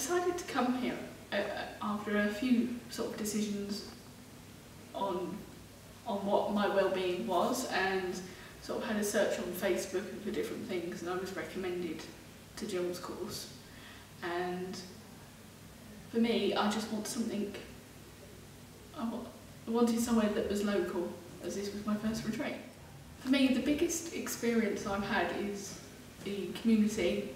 decided to come here uh, uh, after a few sort of decisions on on what my well-being was and sort of had a search on Facebook for different things and I was recommended to Gill's course and for me I just want something I wanted somewhere that was local as this was my first retreat. For me the biggest experience I've had is the community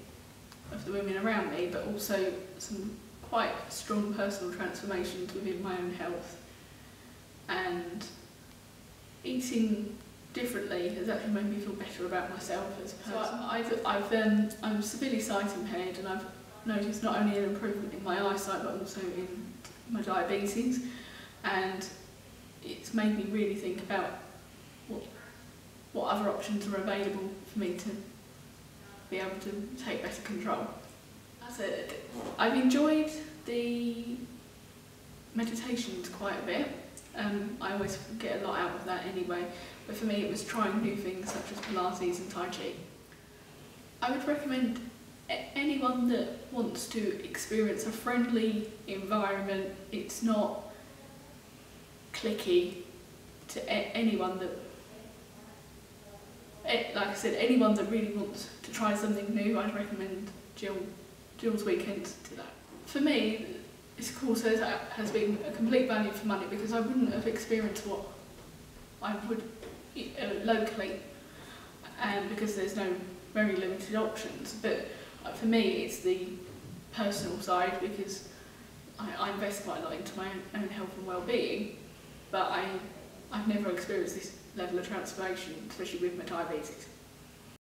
the women around me but also some quite strong personal transformations within my own health and eating differently has actually made me feel better about myself as a person. So I, I've, I've, um, I'm severely sight impaired and I've noticed not only an improvement in my eyesight but also in my diabetes and it's made me really think about what, what other options are available for me to be able to take better control. That's it. I've enjoyed the meditations quite a bit. Um, I always get a lot out of that anyway, but for me it was trying new things such as Pilates and Tai Chi. I would recommend anyone that wants to experience a friendly environment, it's not clicky to anyone that, like I said, anyone that really wants to try something new, I'd recommend Gill, Gill's Weekend to that. For me, this course has, has been a complete value for money because I wouldn't have experienced what I would uh, locally and because there's no very limited options but uh, for me it's the personal side because I, I invest quite a lot into my own, own health and well-being but I, I've never experienced this level of transformation especially with my diabetes.